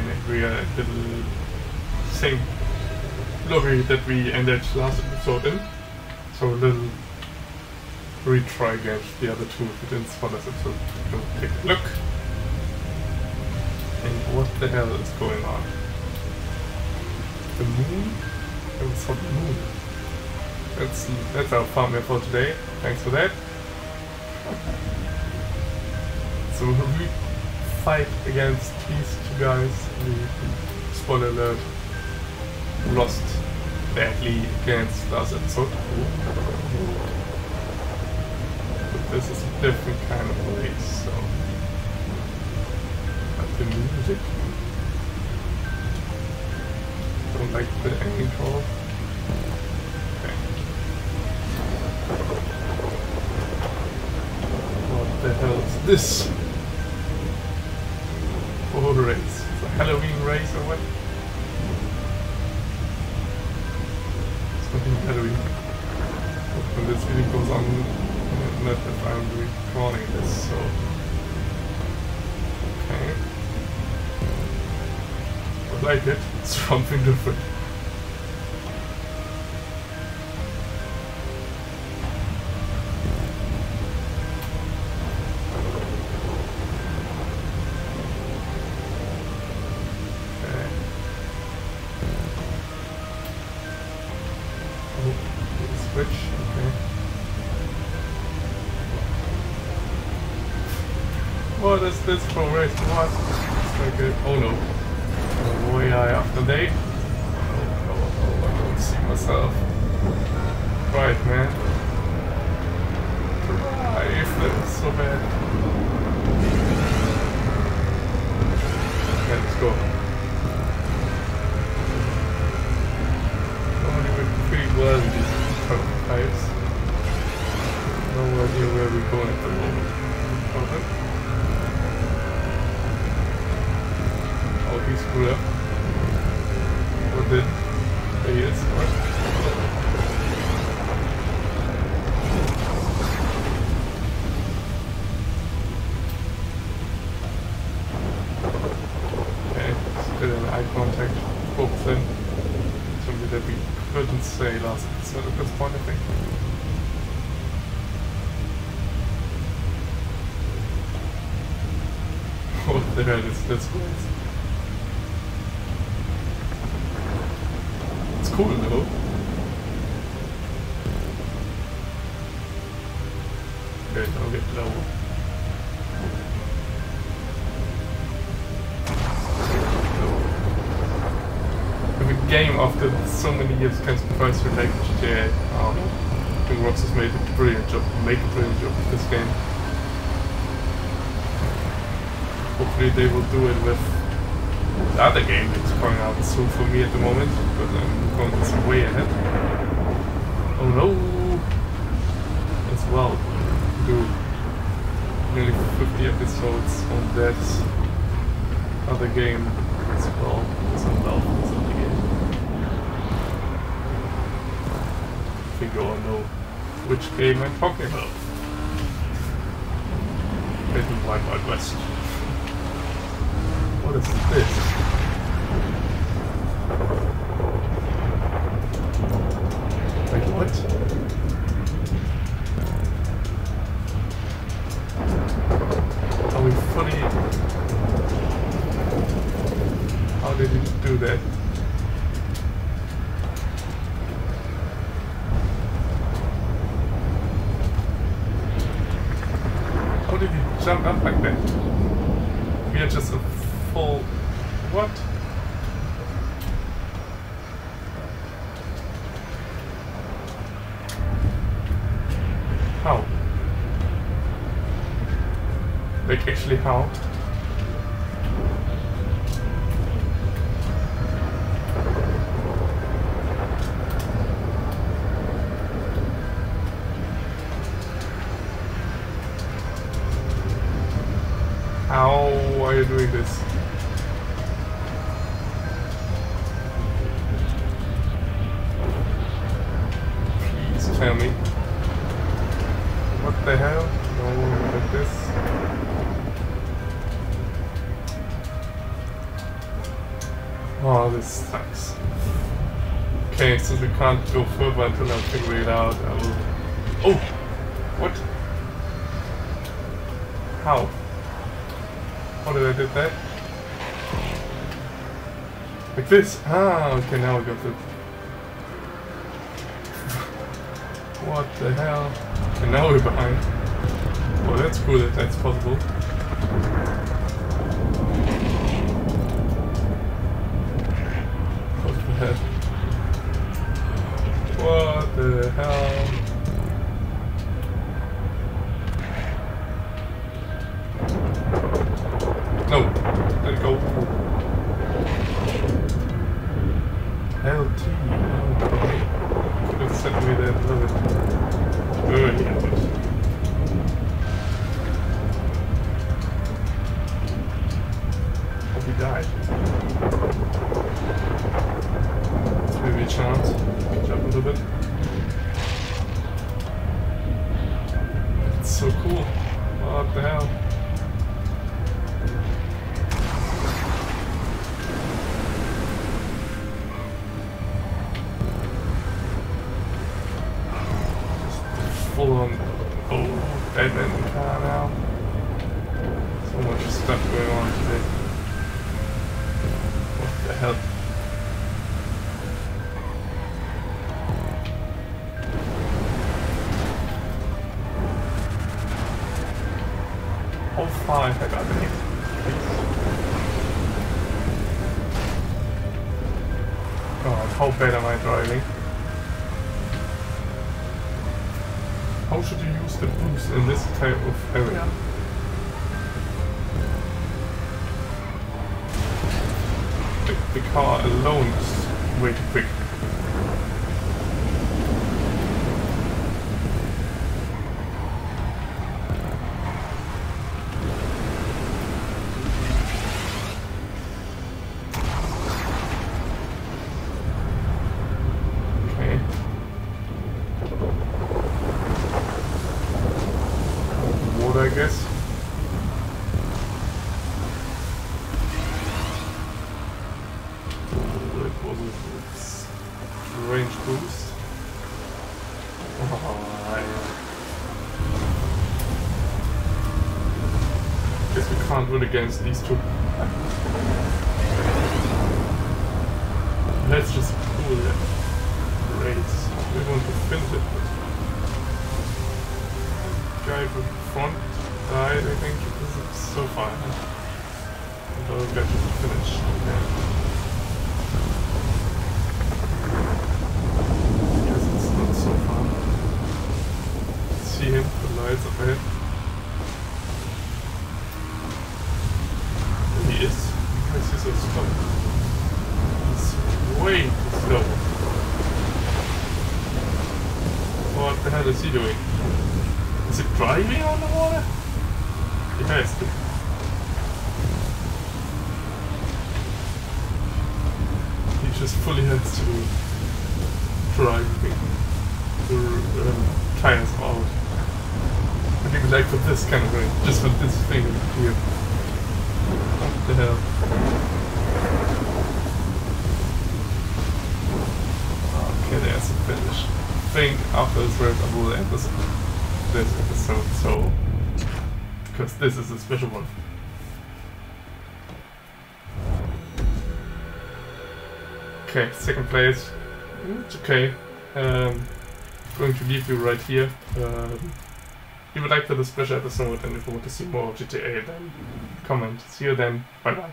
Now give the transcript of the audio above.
fine. We uh, are at the same lobby that we ended last episode in. So a little retry against the other two if you didn't spot us episode. Go take a look. And what the hell is going on? The moon? Oh, it's not the moon. That's that's our farm here for today. Thanks for that. So we fight against these two guys. We, spoiler alert, lost badly against last episode. But this is a different kind of race, so. But the music. Don't like the. Okay. What the hell is this? Halloween race or what? It's nothing Halloween. When this video goes on, uh, not if I'm recording this, so. Okay. I like it. It's something different. Switch. Okay. Oh, what is this for race? What? It's like a... Oh no. Oh, way I after day. Oh, no, no, I don't see myself. Right, man. Drive. That is so bad. Okay, let's go. Screwed up. What did? There still an eye contact. Both in. Something that we couldn't say last episode at this point, I think. What the hell is this place? It's cool though. Okay, I'll get lower. If a game after so many years can't surprise you like GTA, um, I think Rockstar's made a brilliant job, make a brilliant job with this game. Hopefully they will do it with the other game that's coming out soon for me at the moment, but I'm going some way ahead. Oh no! As well, do nearly 50 episodes on that other game as well. Some love for other game. I think you all know which game I'm talking about. Battle Wild Wild West. What is this? Wait, what? Are we fully... How did you do that? How did you jump up like that? We are just a full... What? How? Like actually how? How are you doing this? Please tell me. What the hell? No, like this. Oh, this sucks. Okay, since we can't go further until I figure it out, I will... Oh! What? How? How did I do that? Like this? Ah, okay, now I got it. what the hell? And now we're behind. Well, that's cool that that's possible. What the hell? No, let it go. LT, okay. Could have sent me that a little Hope he died. Maybe a chance. Jump a little bit. It's so cool. What the hell? Oh Batman car now. So much stuff going on today. What the hell? Far have I got in? God, how bad am I driving? How should you use the boost in this type of area? The, the car alone is way too quick. Okay. Water, I guess. What was it? It's range boost. Oh, I guess we can't win against these two. Let's just pull it. Race. We want to finish it, guy with front died, I think. This is so far. And I'll get to finish. Okay. Guess it's not so far. See him, the lights up ahead. Is. Why is he so slow? He's way too slow. What the hell is he doing? Is it driving on the water? It has to. He just fully has to drive the um, tires out. I think like for this kind of rain, just for this thing here. The hell? Okay, there's a finish. I think after this race I will end this this episode, so because this is a special one. Okay, second place. It's okay. Um, going to leave you right here. Um, if you would like for this special episode and if you want to see more of GTA, then comment. See you then. Bye bye.